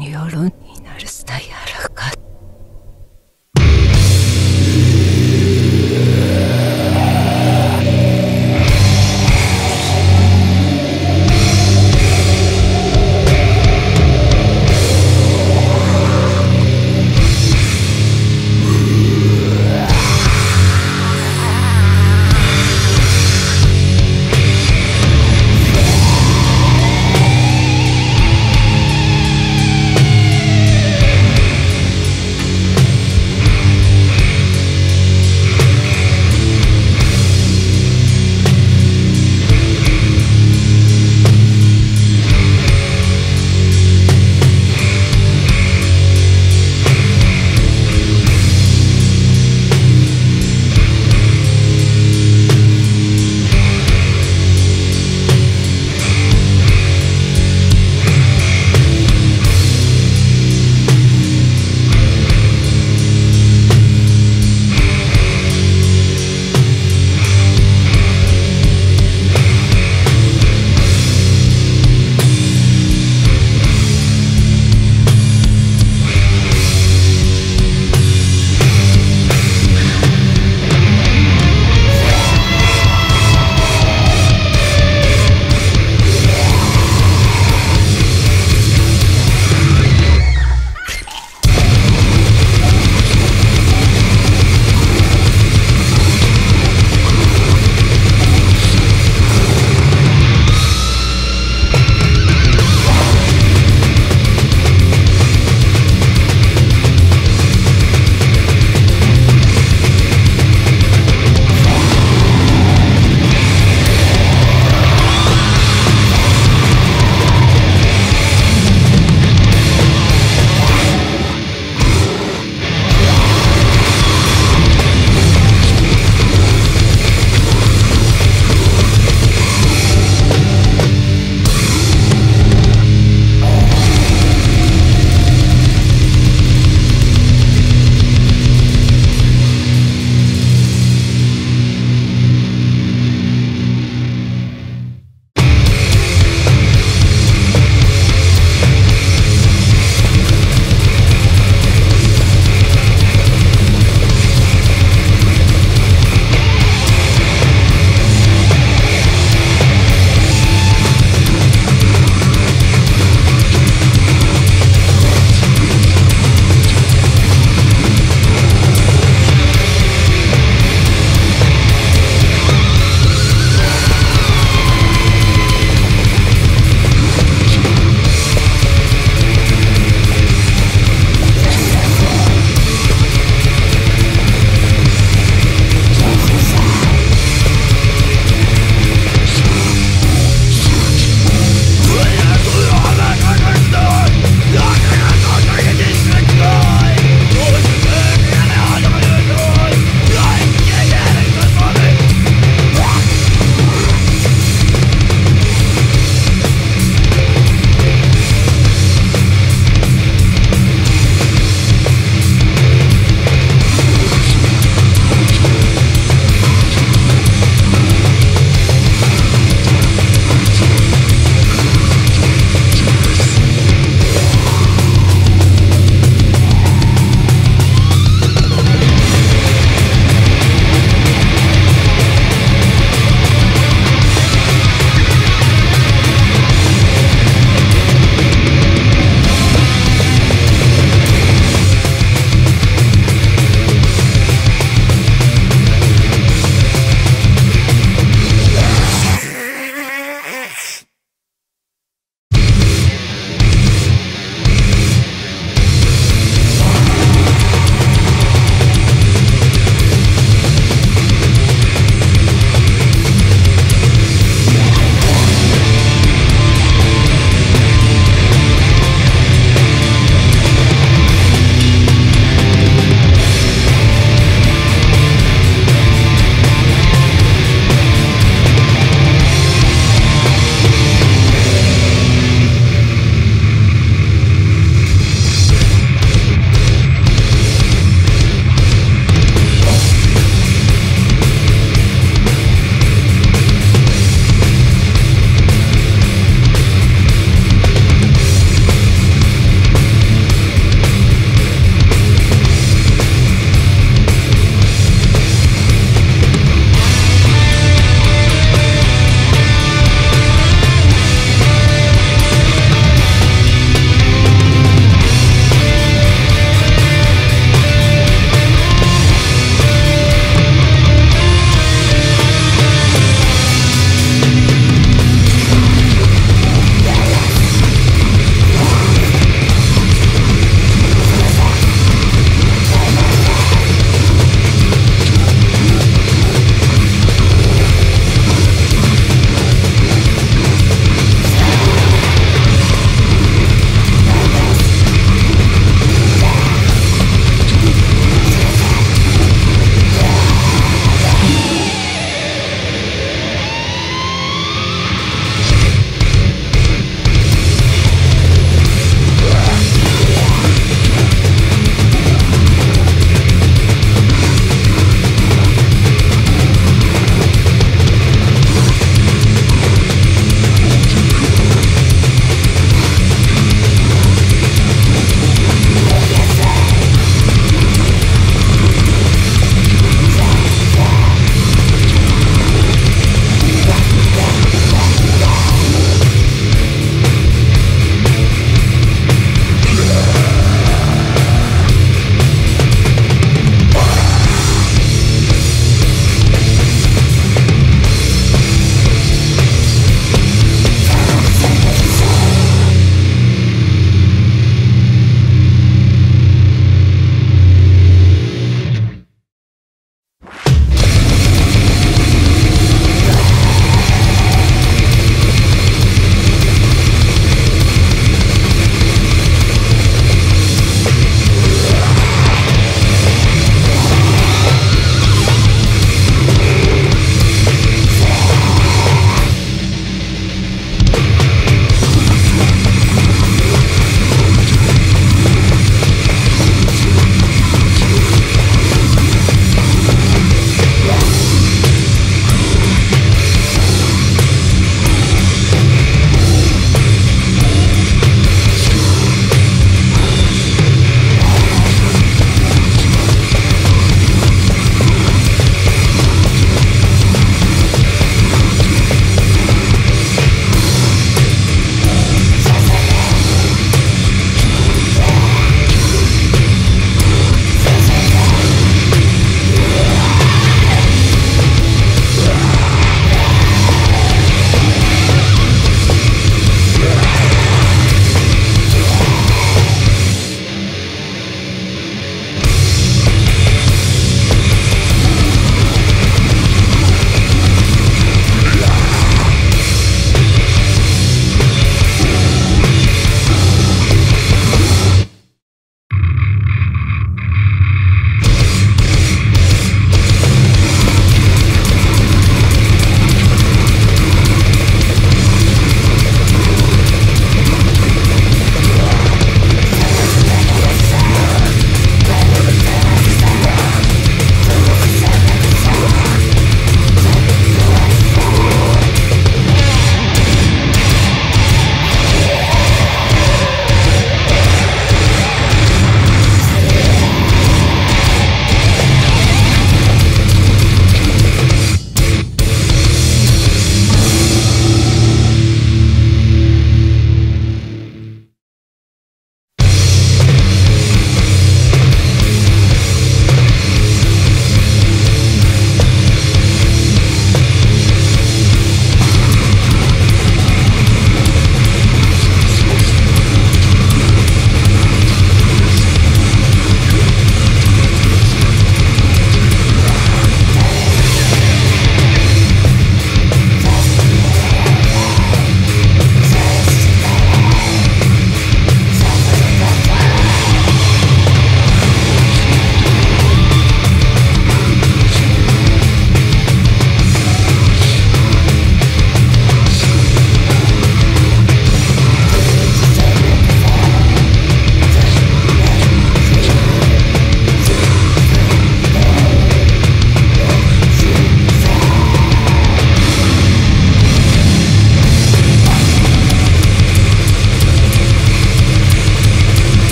によるになるスタイら